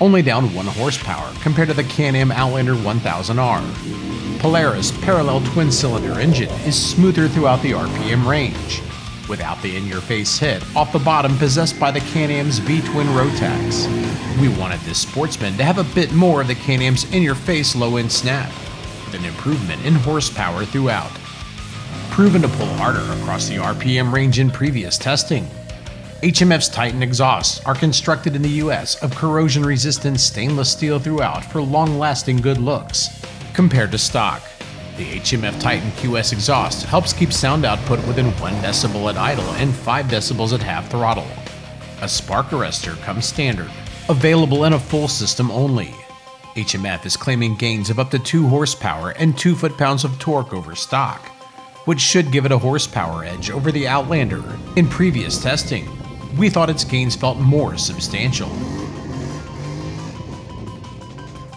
only down 1 horsepower compared to the Can-Am Outlander 1000R. Polaris parallel twin-cylinder engine is smoother throughout the RPM range, without the in-your-face hit off the bottom possessed by the Can-Am's V-twin Rotax. We wanted this sportsman to have a bit more of the Can-Am's in-your-face low-end snap, with an improvement in horsepower throughout. Proven to pull harder across the RPM range in previous testing, HMF's Titan exhausts are constructed in the US of corrosion resistant stainless steel throughout for long lasting good looks. Compared to stock, the HMF Titan QS exhaust helps keep sound output within 1 decibel at idle and 5 decibels at half throttle. A spark arrestor comes standard, available in a full system only. HMF is claiming gains of up to 2 horsepower and 2 foot pounds of torque over stock, which should give it a horsepower edge over the Outlander. In previous testing, we thought its gains felt more substantial.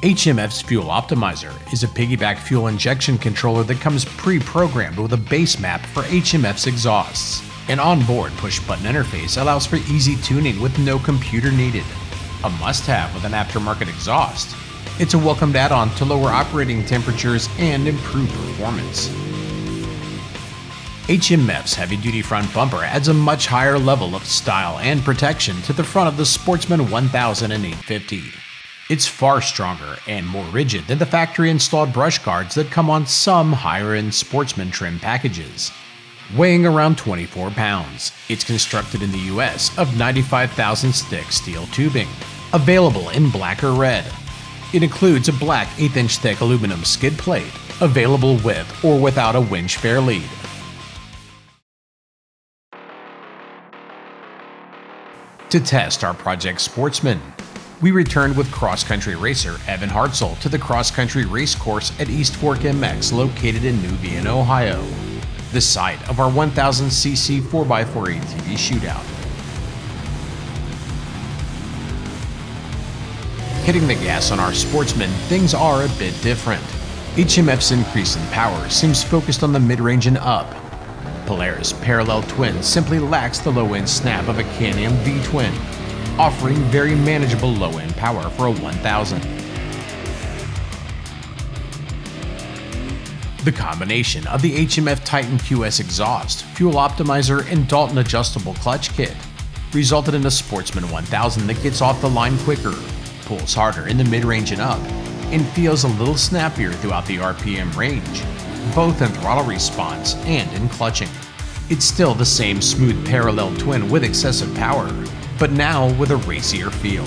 HMF's Fuel Optimizer is a piggyback fuel injection controller that comes pre-programmed with a base map for HMF's exhausts. An onboard push-button interface allows for easy tuning with no computer needed. A must-have with an aftermarket exhaust, it's a welcomed add-on to lower operating temperatures and improve performance. HMF's heavy duty front bumper adds a much higher level of style and protection to the front of the Sportsman 1850. It's far stronger and more rigid than the factory installed brush guards that come on some higher end Sportsman trim packages. Weighing around 24 pounds, it's constructed in the US of 95,000 thick steel tubing, available in black or red. It includes a black 8 inch thick aluminum skid plate, available with or without a winch fair To test our Project Sportsman, we returned with cross country racer Evan Hartzell to the cross country race course at East Fork MX located in New Vienna, Ohio, the site of our 1000cc 4x4 ATV shootout. Hitting the gas on our Sportsman, things are a bit different. HMF's increase in power seems focused on the mid range and up, Polaris Parallel Twin simply lacks the low-end snap of a Can-Am V-Twin, offering very manageable low-end power for a 1000. The combination of the HMF Titan QS exhaust, fuel optimizer, and Dalton adjustable clutch kit resulted in a Sportsman 1000 that gets off the line quicker, pulls harder in the mid-range and up, and feels a little snappier throughout the RPM range, both in throttle response and in clutching. It's still the same smooth parallel twin with excessive power, but now with a racier feel.